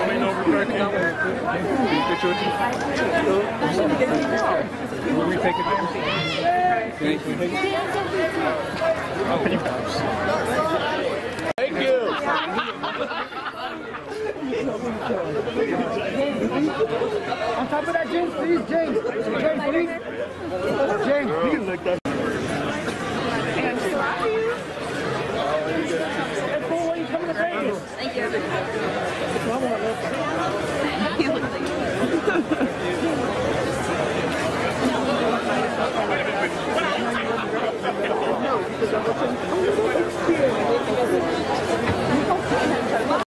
Just one each. Sorry. On top of that, James, please, James. James, please. vamos a ver.